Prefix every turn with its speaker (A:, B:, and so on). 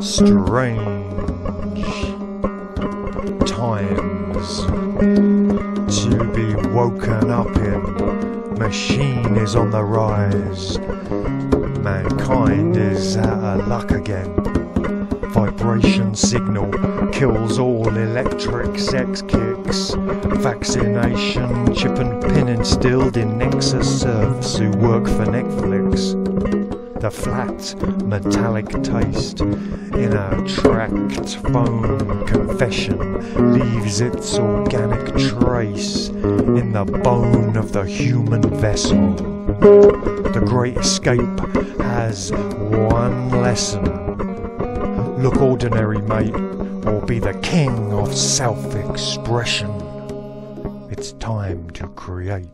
A: strange times to be woken up in. Machine is on the rise. Mankind is out of luck again. Vibration signal kills all electric sex kicks. Vaccination, chip and pin instilled in Nexus serfs who work for Netflix. The flat, metallic taste in a tracked phone confession leaves its organic trace in the bone of the human vessel. The great escape has one lesson. Look ordinary, mate, or be the king of self expression. It's time to create.